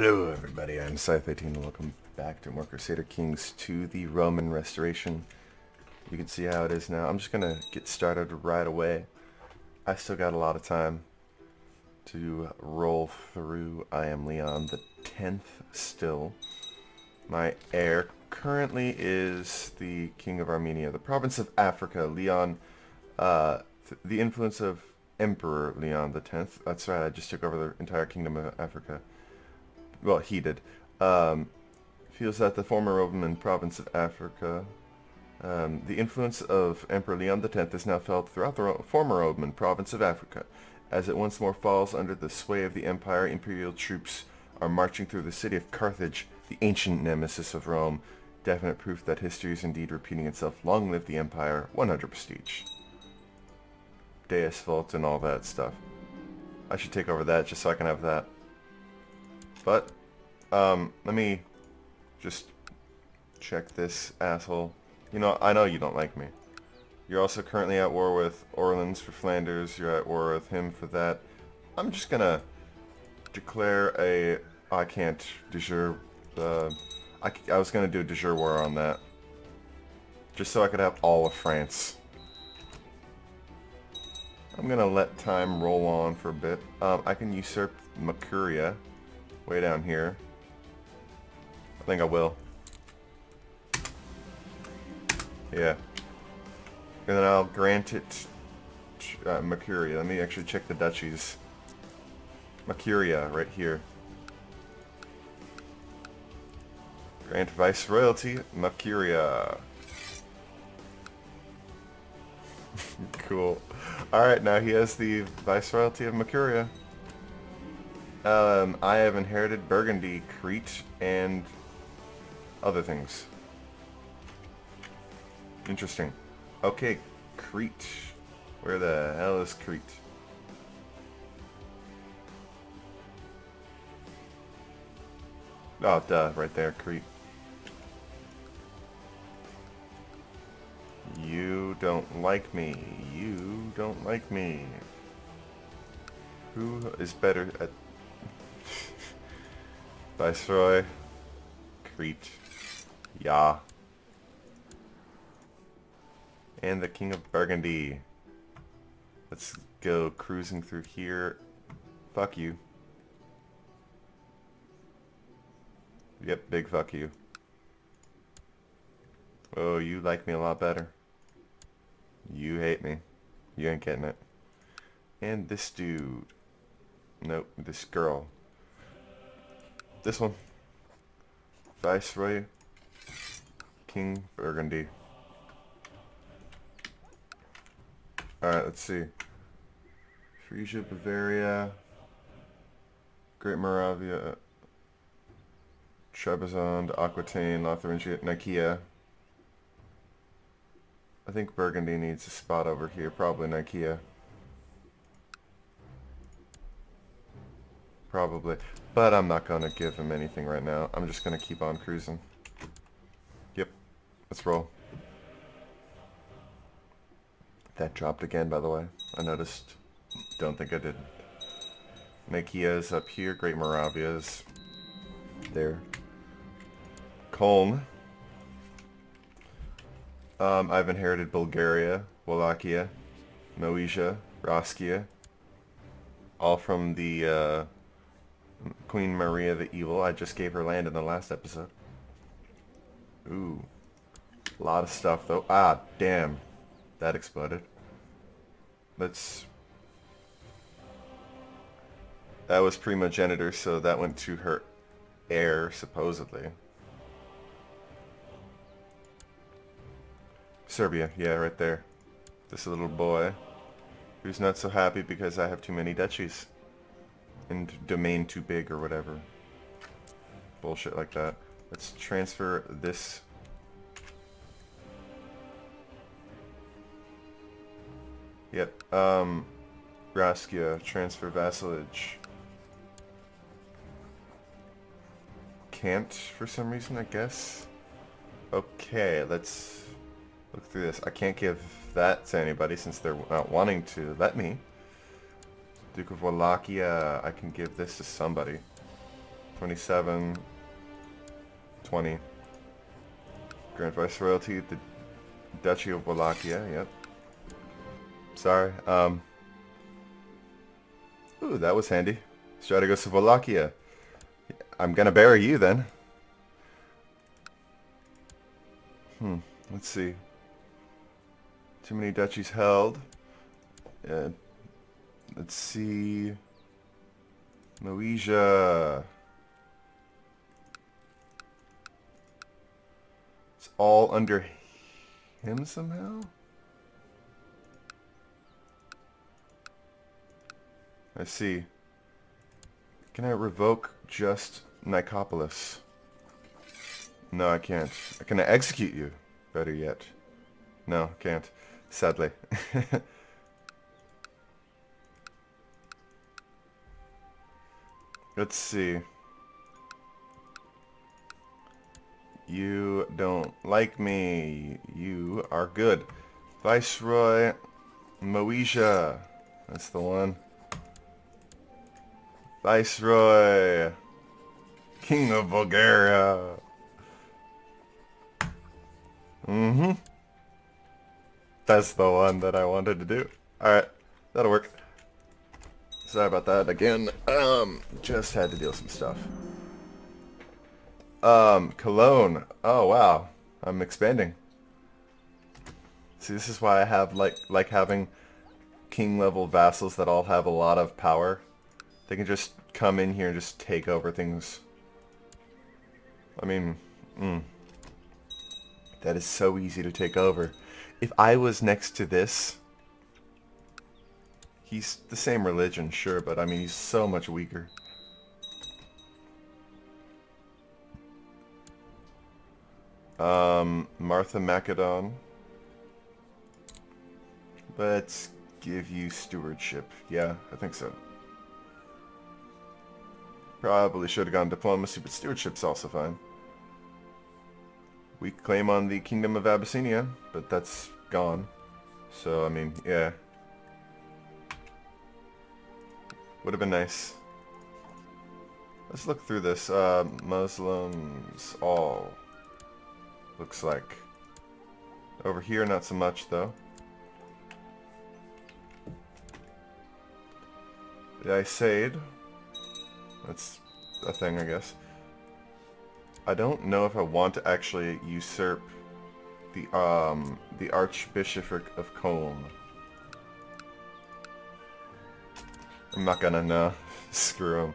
Hello everybody, I'm Schythe18 and welcome back to more Crusader Kings 2, the Roman Restoration. You can see how it is now. I'm just gonna get started right away. I still got a lot of time to roll through. I am Leon the 10th still. My heir currently is the King of Armenia, the province of Africa, Leon, uh, th the influence of Emperor Leon the 10th. That's right, I just took over the entire Kingdom of Africa well, he did, um, feels that the former Roman province of Africa, um, the influence of Emperor Leon X is now felt throughout the Ro former Roman province of Africa. As it once more falls under the sway of the empire, imperial troops are marching through the city of Carthage, the ancient nemesis of Rome. Definite proof that history is indeed repeating itself. Long live the empire, 100 prestige. Deus Vult and all that stuff. I should take over that just so I can have that. But, um, let me just check this asshole. You know, I know you don't like me. You're also currently at war with Orleans for Flanders. You're at war with him for that. I'm just gonna declare a... I can't de jure... I, I was gonna do a de jure war on that. Just so I could have all of France. I'm gonna let time roll on for a bit. Um, I can usurp Makuria way down here. I think I will. Yeah. And then I'll grant it uh, Makuria. Let me actually check the duchies. Makuria, right here. Grant Viceroyalty, Makuria. cool. Alright, now he has the Viceroyalty of Makuria. Um, I have inherited Burgundy, Crete, and other things. Interesting. Okay, Crete. Where the hell is Crete? Oh, duh, right there, Crete. You don't like me. You don't like me. Who is better at Viceroy. Crete. Ya. And the King of Burgundy. Let's go cruising through here. Fuck you. Yep, big fuck you. Oh, you like me a lot better. You hate me. You ain't getting it. And this dude. Nope, this girl. This one. Viceroy. King Burgundy. Alright, let's see. Frisia, Bavaria. Great Moravia. Trebizond, Aquitaine, Lotharingia, Nicaea. I think Burgundy needs a spot over here. Probably Nicaea. Probably. But I'm not going to give him anything right now. I'm just going to keep on cruising. Yep. Let's roll. That dropped again, by the way. I noticed. Don't think I did. Nicaea up here. Great Moravia's there. Koln. Um, I've inherited Bulgaria, Wallachia, Moesia, Raskia, all from the uh, Queen Maria the Evil. I just gave her land in the last episode. Ooh. A lot of stuff though. Ah, damn. That exploded. Let's... That was primogenitor, so that went to her heir, supposedly. Serbia, yeah, right there. This little boy who's not so happy because I have too many duchies and domain too big or whatever. Bullshit like that. Let's transfer this. Yep. Um, Raskia, transfer vassalage. Can't for some reason, I guess. Okay, let's look through this. I can't give that to anybody since they're not wanting to let me. Duke of Wallachia, I can give this to somebody. 27, 20. Grand Viceroyalty, the Duchy of Wallachia, yep. Sorry. Um, ooh, that was handy. Strategos of Wallachia. I'm gonna bury you then. Hmm, let's see. Too many duchies held. Uh, let's see. Moesia. It's all under him somehow? I see. Can I revoke just Nicopolis? No, I can't. Can I execute you? Better yet. No, can't. Sadly. Let's see. You don't like me. You are good. Viceroy Moesia. That's the one. Viceroy. King of Bulgaria. Mm-hmm. That's the one that I wanted to do. Alright, that'll work. Sorry about that again. Um, just had to deal some stuff. Um, Cologne. Oh, wow. I'm expanding. See, this is why I have, like, like having king-level vassals that all have a lot of power. They can just come in here and just take over things. I mean, mm, that is so easy to take over. If I was next to this, He's the same religion, sure, but I mean, he's so much weaker. Um, Martha Macedon. Let's give you stewardship. Yeah, I think so. Probably should have gone diplomacy, but stewardship's also fine. We claim on the Kingdom of Abyssinia, but that's gone. So, I mean, yeah, Would have been nice. Let's look through this. Uh, Muslims all. Looks like. Over here, not so much, though. The Isaid. That's a thing, I guess. I don't know if I want to actually usurp the um the Archbishopric of Koln. I'm not gonna know. Screw him.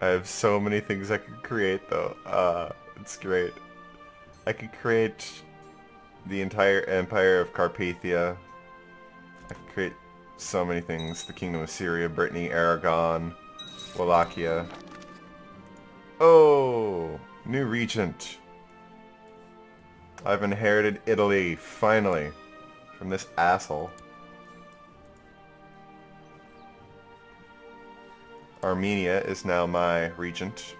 I have so many things I could create though. Uh, it's great. I could create the entire empire of Carpathia. I could create so many things. The Kingdom of Syria, Brittany, Aragon, Wallachia. Oh, new regent. I've inherited Italy, finally, from this asshole. Armenia is now my regent.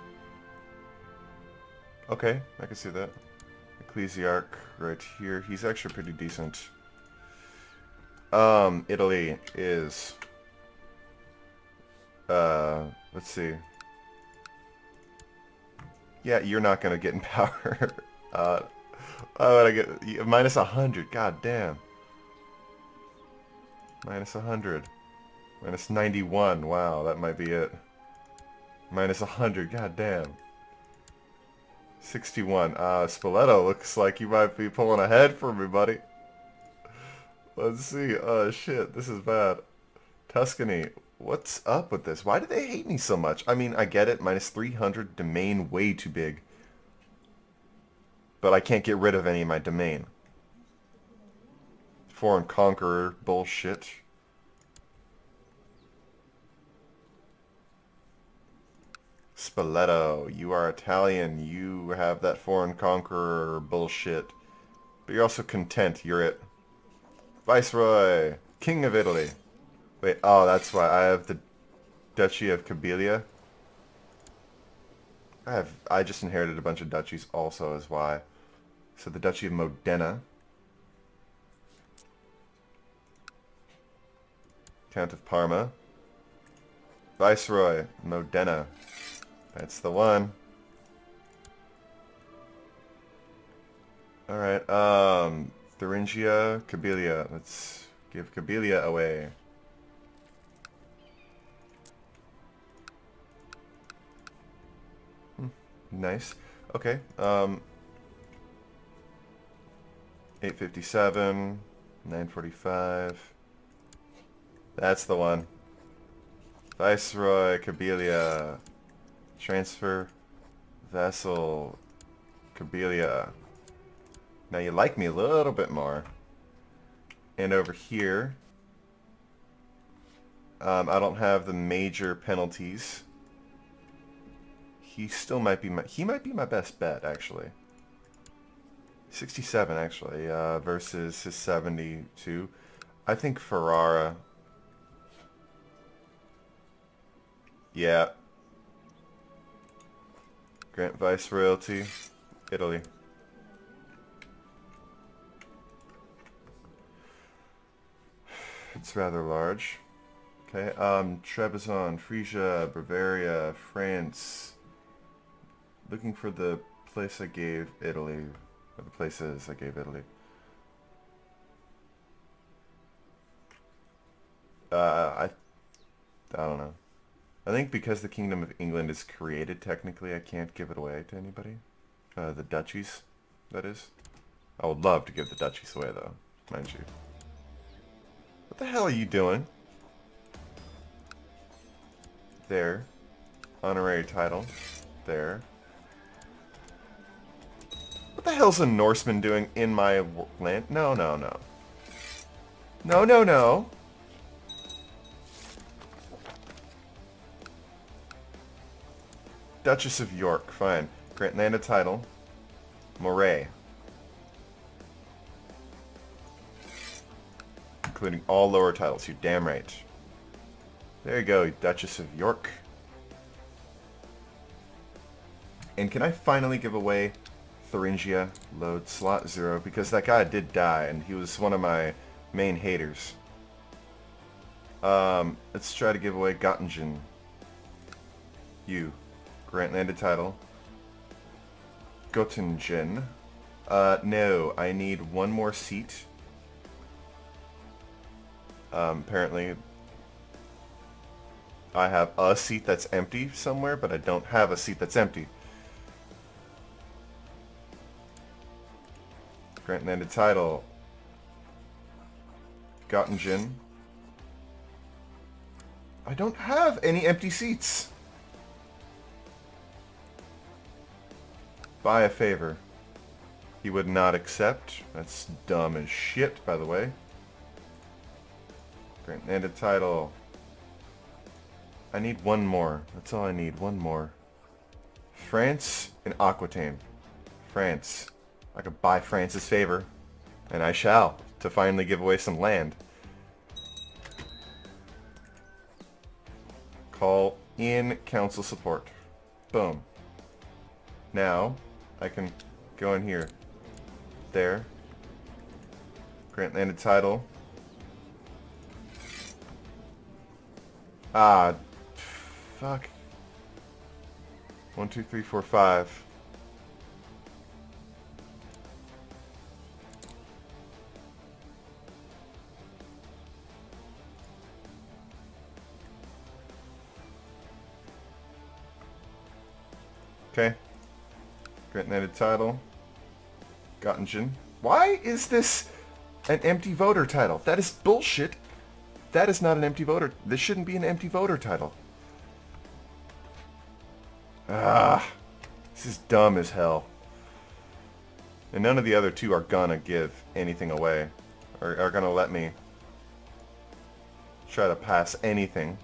Okay, I can see that. Ecclesiarch right here. He's actually pretty decent. Um, Italy is... Uh, let's see. Yeah, you're not gonna get in power. uh, oh, I get minus a hundred. God damn. Minus a hundred. Minus 91. Wow, that might be it. Minus 100. God damn. 61. Uh, Spoleto looks like you might be pulling ahead for me, buddy. Let's see. Oh, shit. This is bad. Tuscany. What's up with this? Why do they hate me so much? I mean, I get it. Minus 300 domain way too big. But I can't get rid of any of my domain. Foreign conqueror bullshit. Spoleto, you are Italian. You have that foreign conqueror bullshit. But you're also content. You're it. Viceroy, King of Italy. Wait, oh, that's why I have the Duchy of Kabylia. I have, I just inherited a bunch of duchies also is why. So the Duchy of Modena. Count of Parma. Viceroy, Modena. That's the one. Alright, um, Thuringia, Kabylia. Let's give Kabylia away. Hmm, nice. Okay, um, 857, 945. That's the one. Viceroy, Kabylia. Transfer, Vassal, Kabylia. Now you like me a little bit more. And over here, um, I don't have the major penalties. He still might be my, he might be my best bet actually. 67 actually, uh, versus his 72. I think Ferrara. Yeah. Grant Vice Royalty, Italy. It's rather large. Okay, um, Trebizond, Frisia, Bavaria, France. Looking for the place I gave Italy, or the places I gave Italy. Uh, I, I don't know. I think because the Kingdom of England is created, technically I can't give it away to anybody. Uh, the duchies, that is. I would love to give the duchies away, though, mind you. What the hell are you doing? There. Honorary title. There. What the hell's a Norseman doing in my land? No, no, no. No, no, no. Duchess of York, fine. Grant land a title. Moray. including all lower titles. You damn right. There you go, Duchess of York. And can I finally give away Thuringia load slot zero? Because that guy did die, and he was one of my main haters. Um, let's try to give away Göttingen. You. Grant landed title. Göttingen. Uh, no, I need one more seat um, apparently, I have a seat that's empty somewhere, but I don't have a seat that's empty. Grant landed title. Göttingen. I don't have any empty seats. Buy a favor. He would not accept. That's dumb as shit, by the way. And a title. I need one more. That's all I need. One more. France and Aquitaine. France. I could buy France's favor. And I shall. To finally give away some land. Call in council support. Boom. Now, I can go in here. There. Grant landed title. Ah, fuck. One, two, three, four, five. Okay. Grant netted title. Göttingen. Why is this an empty voter title? That is bullshit that is not an empty voter. This shouldn't be an empty voter title. Ah, this is dumb as hell. And none of the other two are gonna give anything away. Or are gonna let me try to pass anything.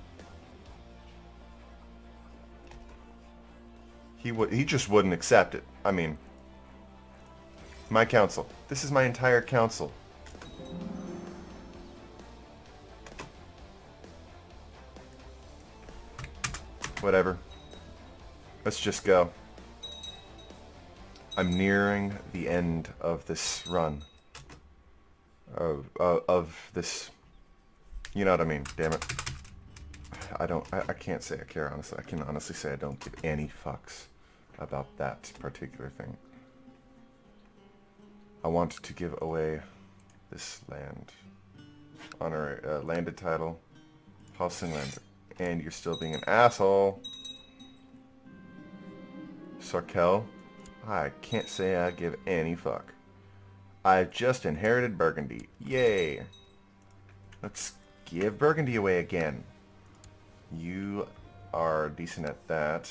He would he just wouldn't accept it. I mean, my council. This is my entire council. Whatever. Let's just go. I'm nearing the end of this run. Of, uh, of this... You know what I mean, damn it. I don't, I, I can't say I care, honestly. I can honestly say I don't give any fucks about that particular thing. I want to give away this land. Honor, uh, landed title. Hälsingland. And you're still being an asshole. Sarkel. I can't say I give any fuck. I've just inherited Burgundy. Yay. Let's give Burgundy away again. You are decent at that.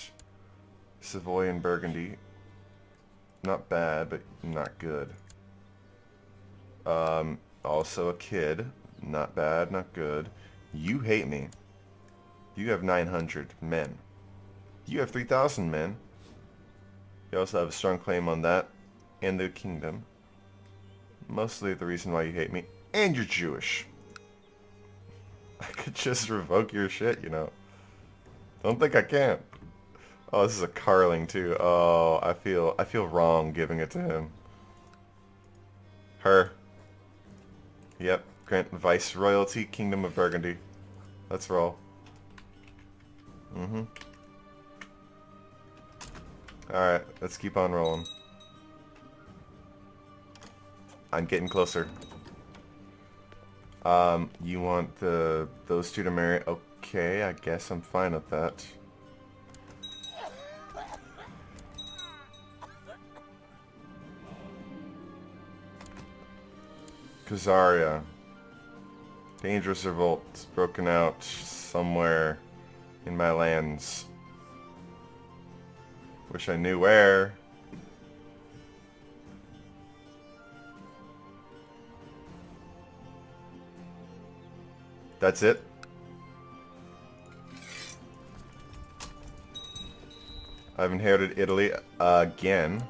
Savoy and Burgundy. Not bad, but not good. Um, also a kid. Not bad, not good. You hate me. You have 900 men. You have 3,000 men. You also have a strong claim on that and the kingdom. Mostly the reason why you hate me. And you're Jewish. I could just revoke your shit, you know. Don't think I can. Oh, this is a Karling too. Oh, I feel I feel wrong giving it to him. Her. Yep. Grant Vice Royalty, Kingdom of Burgundy. Let's roll. Mm-hmm. Alright, let's keep on rolling. I'm getting closer. Um, you want the those two to marry? Okay, I guess I'm fine with that. Khazaria. Dangerous revolt broken out somewhere in my lands. Wish I knew where. That's it? I've inherited Italy again.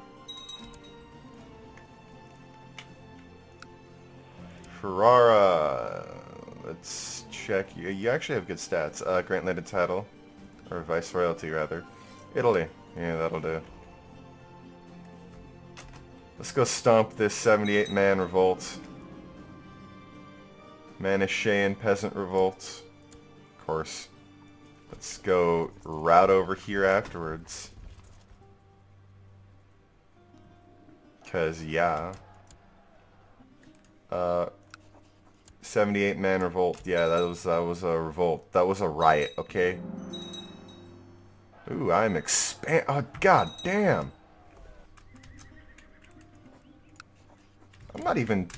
Ferrara. Let's check. You, you actually have good stats. Uh, grant landed title. Or vice royalty, rather. Italy. Yeah, that'll do. Let's go stomp this 78-man revolt. Manichaean Peasant Revolt. Of course. Let's go route over here afterwards. Cause yeah. Uh 78 man revolt. Yeah, that was that was a revolt. That was a riot, okay? Ooh, I'm expand oh god damn. I'm not even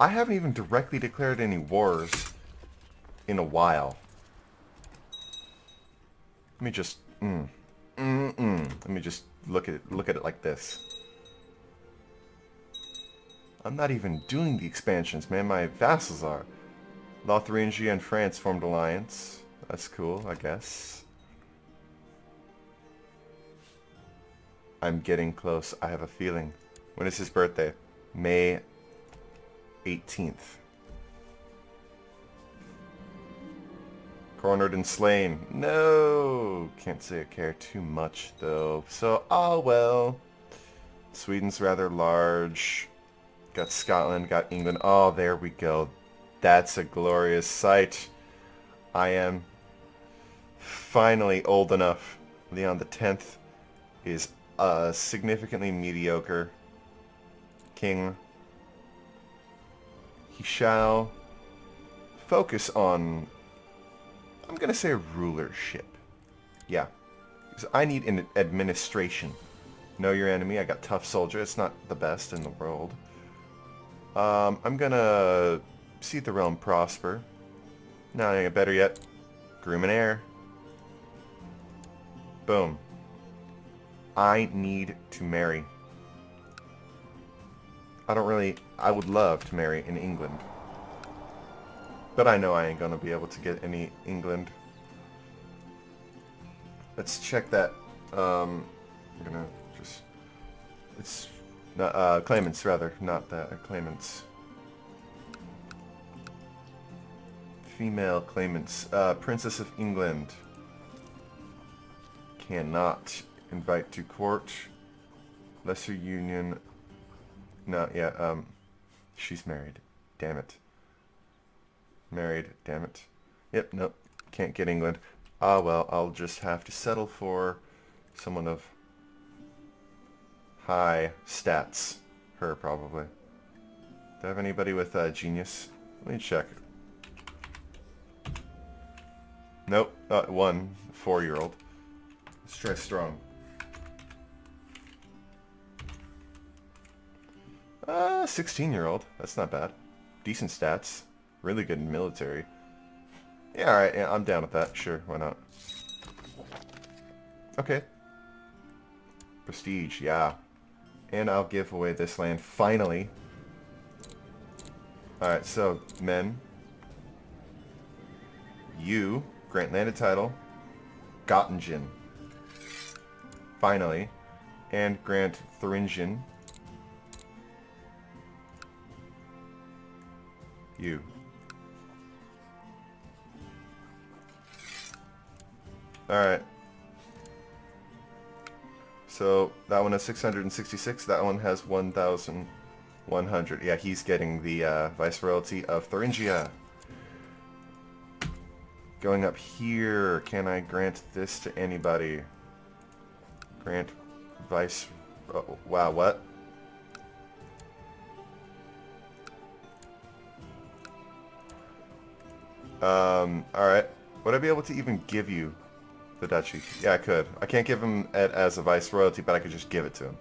I haven't even directly declared any wars in a while. Let me just mm, mm, mm. Let me just look at it look at it like this. I'm not even doing the expansions, man. My vassals are. Lotharingia and France formed alliance. That's cool, I guess. I'm getting close. I have a feeling. When is his birthday? May 18th. Cornered and slain. No! Can't say I care too much, though. So, oh well. Sweden's rather large. Got Scotland, got England. Oh, there we go. That's a glorious sight. I am finally old enough. Leon the 10th is a significantly mediocre king he shall focus on, I'm going to say rulership. Yeah. Because I need an administration. Know your enemy. I got tough soldier. It's not the best in the world. Um, I'm to see the realm prosper. Now, better yet, groom an heir. Boom. I need to marry. I don't really... I would love to marry in England. But I know I ain't gonna be able to get any England. Let's check that. Um, I'm gonna just... It's... Uh, claimants, rather. Not. Uh, claimants. Female claimants. Uh, Princess of England. Cannot invite to court. Lesser Union no, yeah, um, she's married. Damn it. Married, damn it. Yep, nope. Can't get England. Ah, well, I'll just have to settle for someone of high stats. Her, probably. Do I have anybody with uh, genius? Let me check. Nope, not one. Four-year-old. Let's try strong. Uh, 16-year-old. That's not bad. Decent stats. Really good in military. Yeah, alright, yeah, I'm down with that. Sure, why not? Okay. Prestige, yeah. And I'll give away this land, finally. Alright, so, men. You, grant landed title, Göttingen. Finally. And grant Thuringian. You. Alright. So that one has 666, that one has 1,100. Yeah, he's getting the uh, Viceroyalty of Thuringia. Going up here, can I grant this to anybody? Grant Vice... Oh, wow, what? Um, alright. Would I be able to even give you the duchy. Yeah, I could. I can't give him it as a viceroyalty, but I could just give it to him.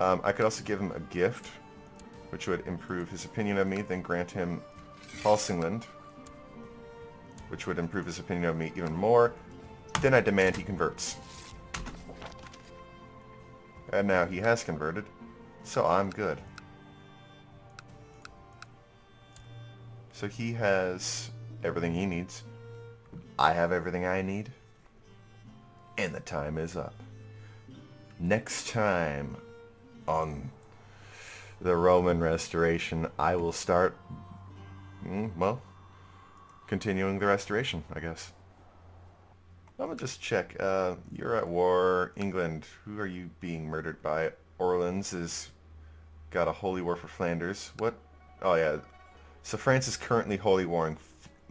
Um, I could also give him a gift, which would improve his opinion of me, then grant him Hälsingland, which would improve his opinion of me even more. Then I demand he converts. And now he has converted, so I'm good. So he has everything he needs. I have everything I need. And the time is up. Next time on the Roman Restoration, I will start, mm, well, continuing the restoration, I guess. I'm gonna just check. Uh, you're at war. England, who are you being murdered by? Orleans is got a holy war for Flanders. What? Oh yeah. So France is currently holy warring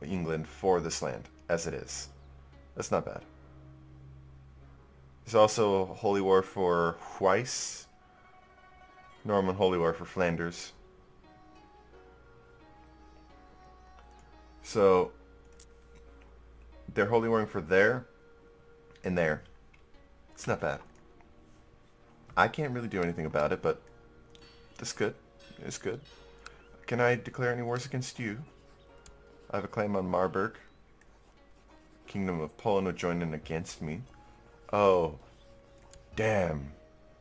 England for this land, as it is. That's not bad. There's also Holy War for Huis. Norman Holy War for Flanders. So, they're Holy Warring for there and there. It's not bad. I can't really do anything about it, but that's good. It's good. Can I declare any wars against you? I have a claim on Marburg. Kingdom of Poland would join in against me. Oh, damn.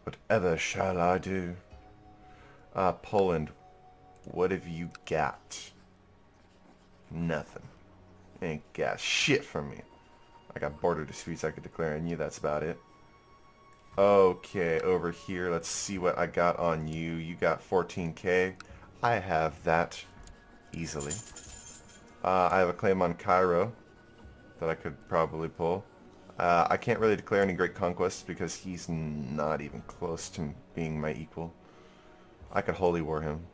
Whatever shall I do? Ah, uh, Poland, what have you got? Nothing. Ain't got shit from me. I got border disputes I could declare on you, that's about it. Okay, over here, let's see what I got on you. You got 14k. I have that easily. Uh, I have a claim on Cairo that I could probably pull. Uh, I can't really declare any great conquests because he's not even close to being my equal. I could holy war him.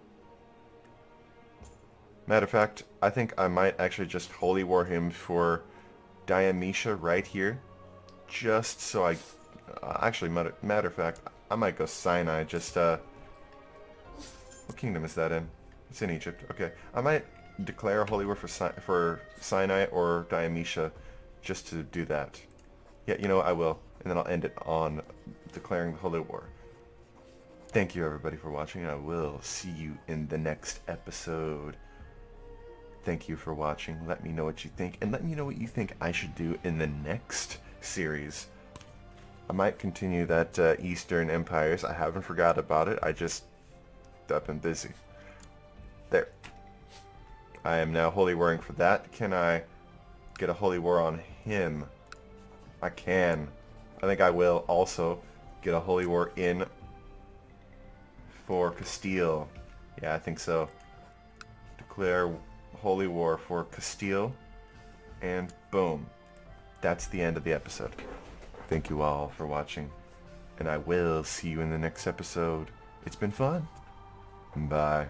Matter of fact, I think I might actually just holy war him for Diomedea right here. Just so I... Uh, actually, matter, matter of fact, I might go Sinai just... Uh, what kingdom is that in? It's in Egypt. Okay. I might declare a holy war for, si for Sinai or Diomedea just to do that. Yeah, you know what, I will. And then I'll end it on declaring the Holy War. Thank you everybody for watching. I will see you in the next episode. Thank you for watching. Let me know what you think. And let me know what you think I should do in the next series. I might continue that uh, Eastern Empires. I haven't forgot about it. I just I've been busy. There. I am now holy warring for that. Can I get a holy war on him? I can. I think I will also get a holy war in for Castile. Yeah, I think so. Declare holy war for Castile. And boom. That's the end of the episode. Thank you all for watching. And I will see you in the next episode. It's been fun. Bye.